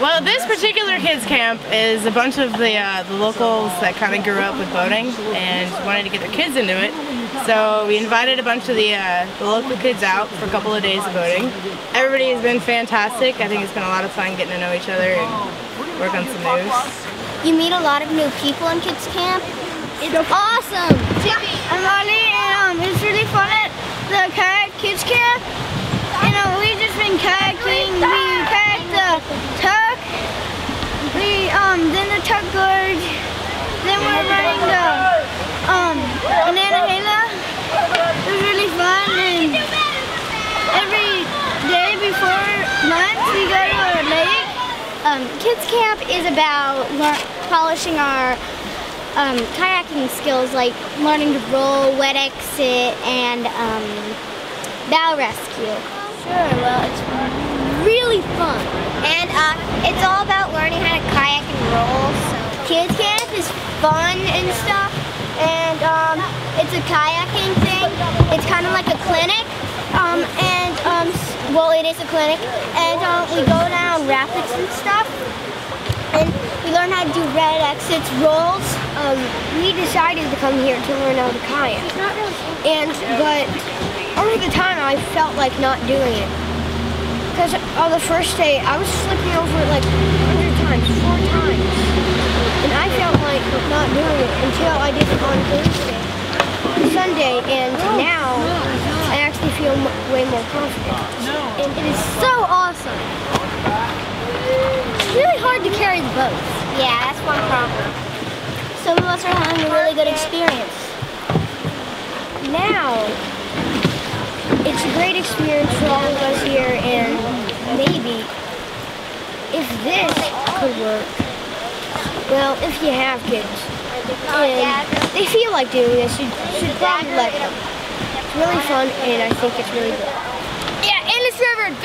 Well, this particular kids camp is a bunch of the uh, the locals that kind of grew up with boating and wanted to get their kids into it. So we invited a bunch of the, uh, the local kids out for a couple of days of boating. Everybody has been fantastic. I think it's been a lot of fun getting to know each other and work on some news. You meet a lot of new people in kids camp. It's awesome. I'm Ollie, and um, it's really fun at the kayak kids camp. You know, we've just been kayaking. We kayaked the tuck. We then gorge. Then we're running the um Nantahala. It was really fun, and every day before lunch we go to a lake. Um, kids camp is about polishing our um, kayaking skills, like learning to roll, wet exit, and um, bow rescue. Sure, well, it's really fun. And uh, it's all about learning how to kayak and roll. So kids camp is fun and stuff. And um, it's a kayaking thing. It's kind of like a clinic. Um, and um, well, it is a clinic. And um, we go down rapids and stuff. And we learn how to do wet exits, rolls. Um, we decided to come here to learn how to kayak. And but over the time, I felt like not doing it. Because on the first day, I was slipping over like 100 times, four times. And I felt like not doing it until I did it on Thursday, Sunday, and now I actually feel m- way more confident. And it is so awesome. It's really hard to carry the boat. Yeah, that's one problem. Some of us are having a really good experience. Now, it's a great experience for all of us here, and maybe if this could work, well, if you have kids and they feel like doing this, you should probably let them. It's really fun, and I think it's really good. Yeah, Endless River Adventures